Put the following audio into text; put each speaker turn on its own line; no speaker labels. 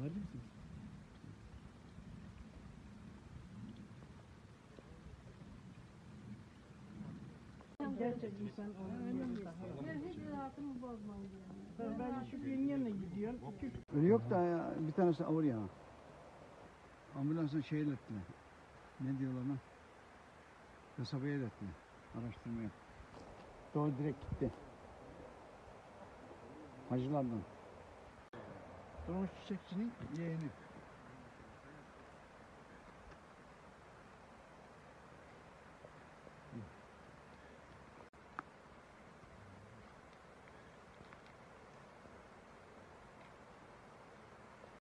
Haberci misiniz? Gerçekten sen önemli.
Ben
şu gün yanına gidiyorum.
Öyle yok da ya, bir tanesi ağır ya. Ambulansa şey ettiler. Ne diyorlar lan? Kasabaya ettiler. Araştırmaya. Doğru direkt gitti. Hacılardan. Durmuş çiçekçinin yeğeni.